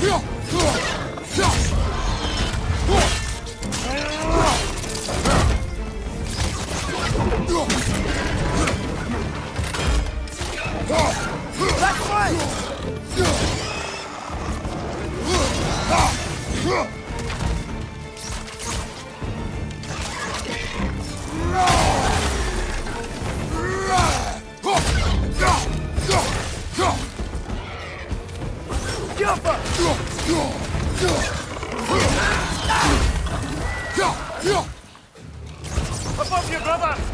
不要 Above you, brother!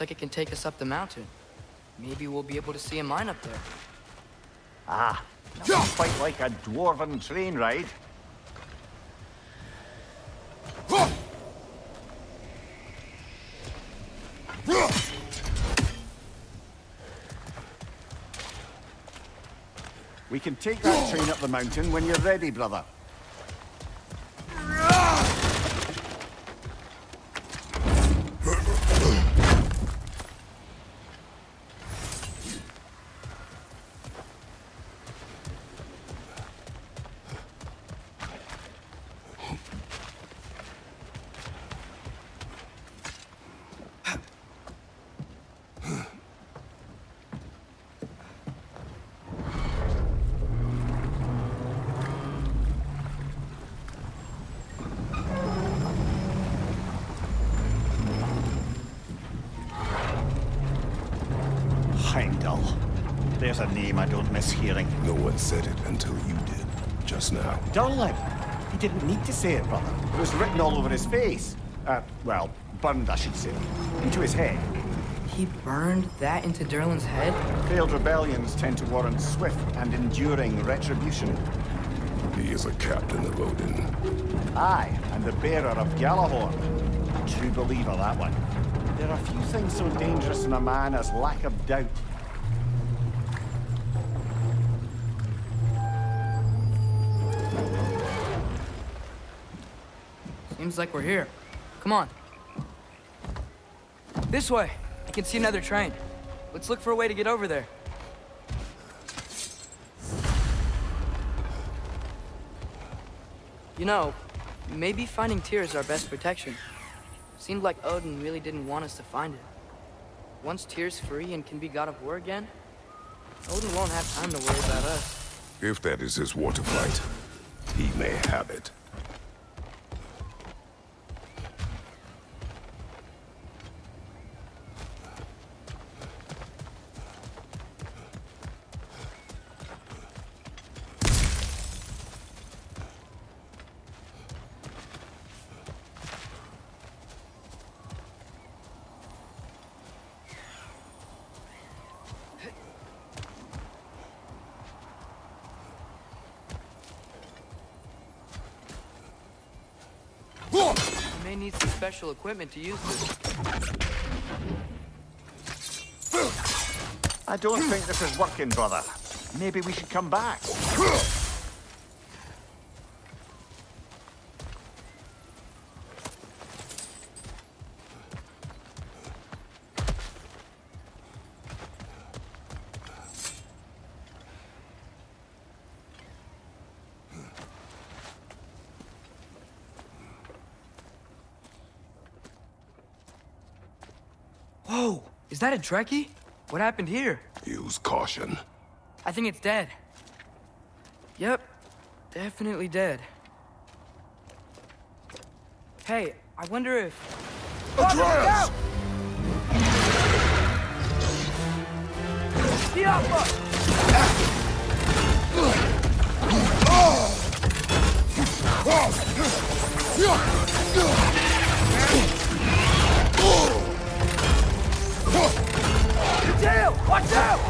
Like it can take us up the mountain. Maybe we'll be able to see a mine up there. Ah, nothing quite like a dwarven train ride. We can take that train up the mountain when you're ready, brother. There's a name I don't miss hearing. No one said it until you did, just now. Durlin. He didn't need to say it, brother. It was written all over his face. Uh, well, burned, I should say. Into his head. He burned that into Durlin's head? Failed rebellions tend to warrant swift and enduring retribution. He is a captain of Odin. Aye, and the bearer of Gjallarhorn. True believer, that one. There are few things so dangerous in a man as lack of doubt. Seems like we're here. Come on. This way. I can see another train. Let's look for a way to get over there. You know, maybe finding Tyr is our best protection. Seemed like Odin really didn't want us to find it. Once Tyr's free and can be god of war again, Odin won't have time to worry about us. If that is his water fight, he may have it. You may need some special equipment to use this. I don't think this is working, brother. Maybe we should come back. Whoa! Is that a Dreki? What happened here? Use caution. I think it's dead. Yep, definitely dead. Hey, I wonder if... Atreus! Tail! Watch out! Together!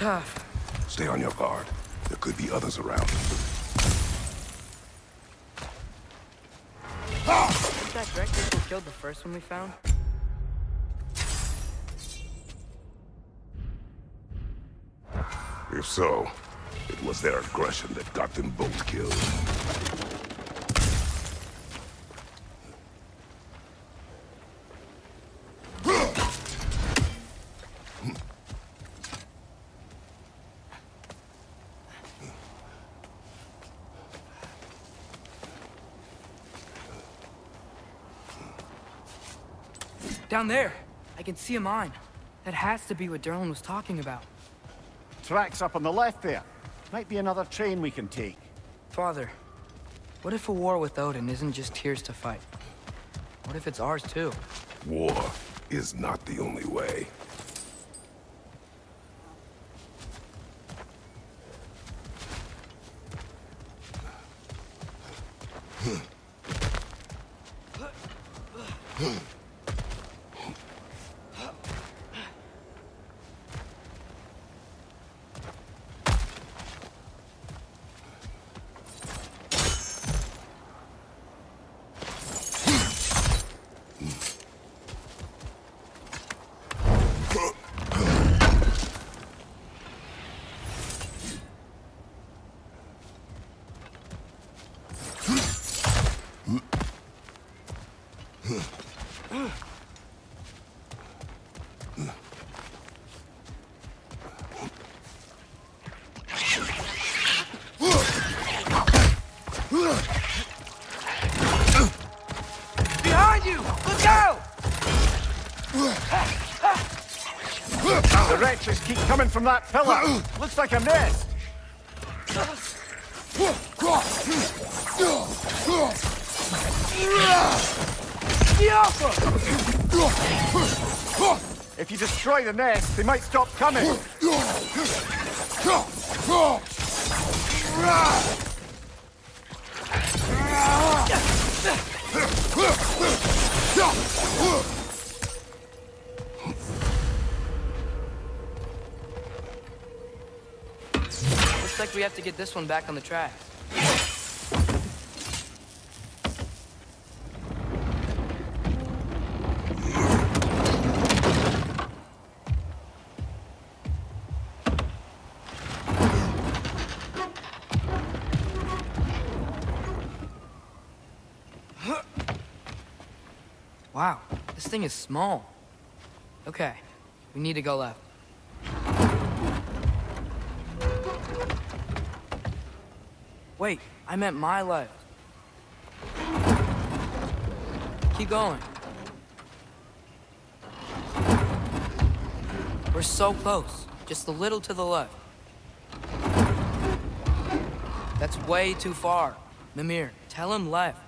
Tough. Stay on your guard. There could be others around. Was that Dreki who killed the first one we found? If so, It was their aggression that got them both killed. Down there. I can see a mine. That has to be what Durlin was talking about. Tracks up on the left there. Might be another train we can take. Father, what if a war with Odin isn't just Tyr's to fight? What if it's ours too? War is not the only way. Behind from that pillar. Looks like a nest. If you destroy the nest, they might stop coming. We have to get this one back on the track. Wow, this thing is small. Okay, we need to go left. Wait, I meant my left. Keep going. We're so close. Just a little to the left. That's way too far. Mimir, tell him left.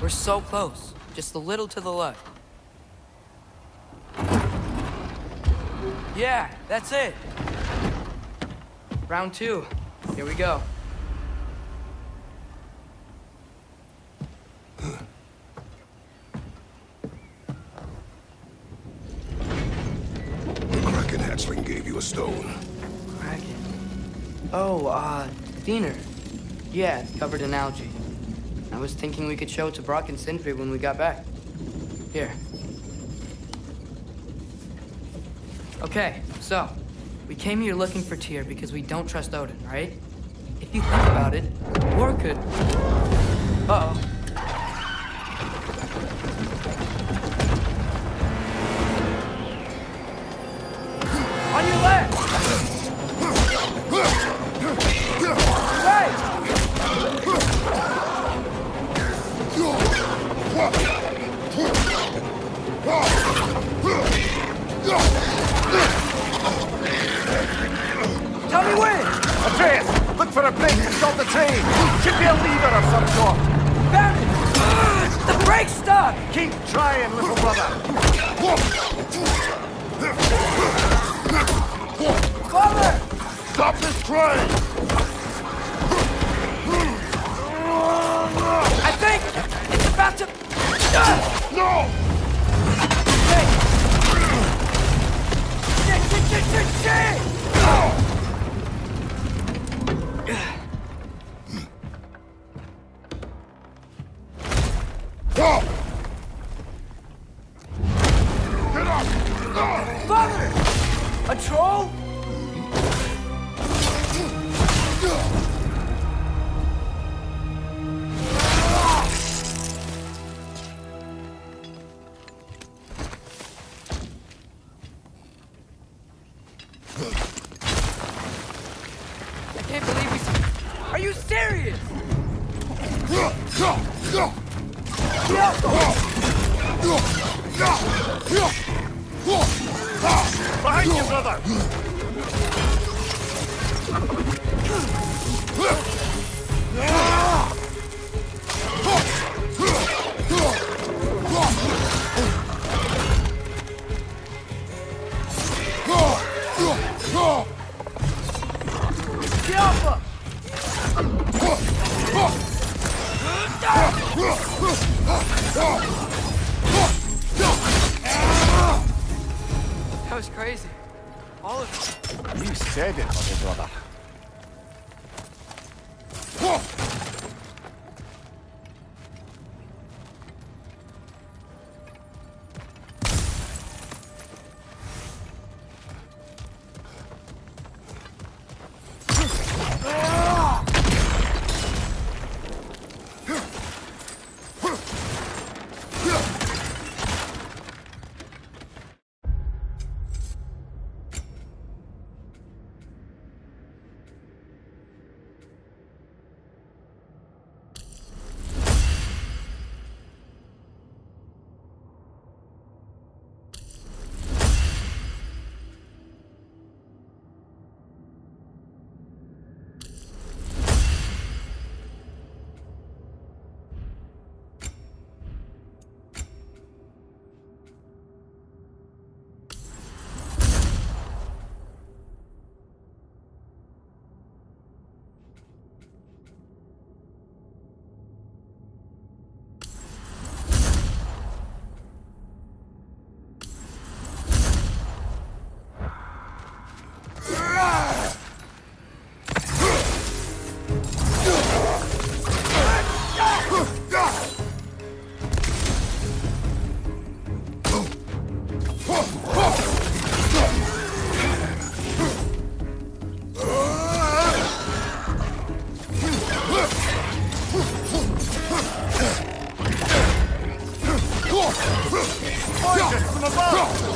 We're so close. Just a little to the left. Yeah, that's it. Round two. Here we go. The Kraken hatchling gave you a stone. Kraken. Oh, uh, Diener. Yeah, covered in algae. I was thinking we could show it to Brok and Sindri when we got back. Here. Okay, so, we came here looking for Tyr because we don't trust Odin, right? If you think about it, war could... Uh-oh. On Stop this train! I think it's about to... No! Hey! Shit, shit, shit, shit! above!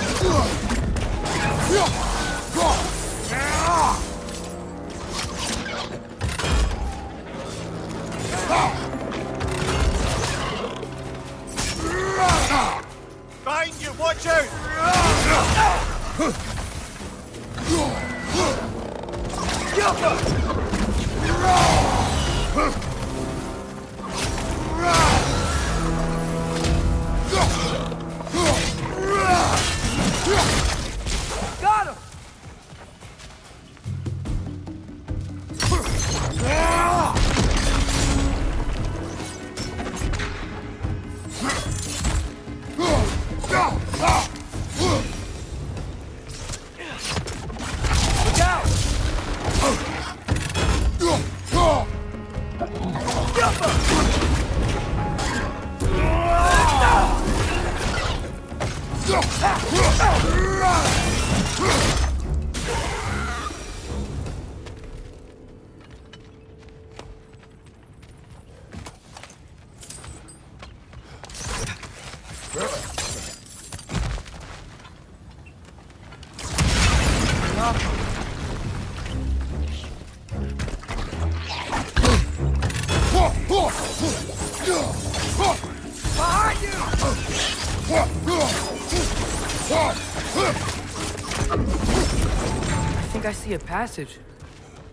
see a passage.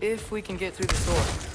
If we can get through the door.